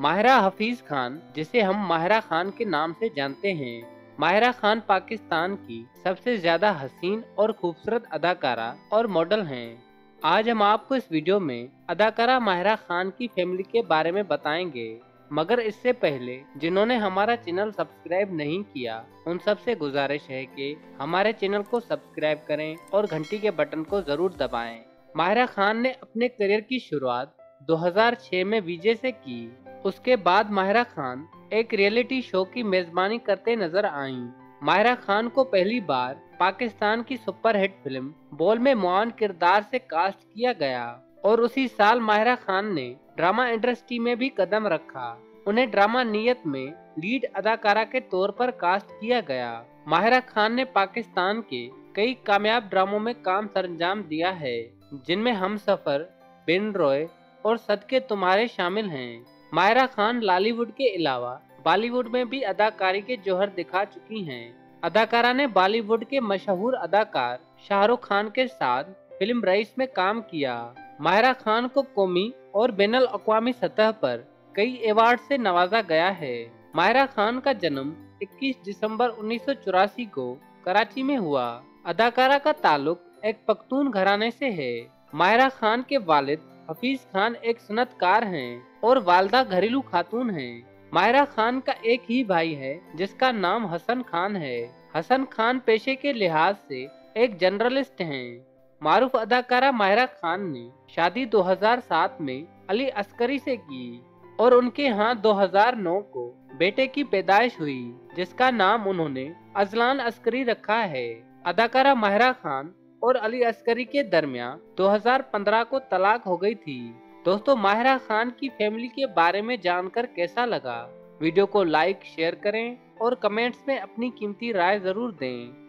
माहिरा हफीज खान, जिसे हम माहिरा खान के नाम से जानते हैं, माहिरा खान पाकिस्तान की सबसे ज़्यादा हसीन और खूबसूरत अदाकारा और मॉडल हैं। आज हम आपको इस वीडियो में अदाकारा माहिरा खान की फैमिली के बारे में बताएँगे मगर इससे पहले, जिन्होंने हमारा चैनल सब्सक्राइब नहीं किया, उन सबसे गुजारिश है कि हमारे चैनल को सब्सक्राइब करें और घंटी के बटन को ज़रूर दबाएँ। माहिरा खान ने अपने करियर की शुरुआत 2006 में विजय से की उसके बाद माहिरा खान एक रियलिटी शो की मेजबानी करते नज़र आईं। माहिरा खान को पहली बार पाकिस्तान की सुपरहिट फ़िल्म बोल में मुआन किरदार से कास्ट किया गया और उसी साल माहिरा खान ने ड्रामा इंडस्ट्री में भी कदम रखा। उन्हें ड्रामा नियत में लीड अदाकारा के तौर पर कास्ट किया गया। माहिरा खान ने पाकिस्तान के कई कामयाब ड्रामों में काम सरंजाम दिया है, जिनमें हम सफ़र बिन रॉय और सदके तुम्हारे शामिल हैं। मायरा खान लॉलीवुड के अलावा बॉलीवुड में भी अदाकारी के जोहर दिखा चुकी हैं। अदाकारा ने बॉलीवुड के मशहूर अदाकार शाहरुख खान के साथ फ़िल्म रईस में काम किया। मायरा खान को कौमी और बैन अवी सतह पर कई अवार्ड से नवाजा गया है। मायरा खान का जन्म 21 दिसंबर उन्नीस सौ चौरासी को कराची में हुआ। अदाकारा का ताल्लुक एक पख्तून घराने से है। मायरा खान के वालिद हफीज खान एक सनतकार हैं और वालदा घरेलू खातून हैं। मायरा खान का एक ही भाई है, जिसका नाम हसन खान है हसन खान पेशे के लिहाज से एक जर्नलिस्ट हैं। मारूफ अदाकारा मायरा खान ने शादी 2007 में अली अस्करी से की और उनके यहाँ 2009 को बेटे की पैदाइश हुई, जिसका नाम उन्होंने अजलान अस्करी रखा है अदाकारा माहिरा खान और अली अस्करी के दरमियान 2015 को तलाक हो गई थी। दोस्तों, माहिरा खान की फैमिली के बारे में जानकर कैसा लगा? वीडियो को लाइक, शेयर करें और कमेंट्स में अपनी कीमती राय ज़रूर दें।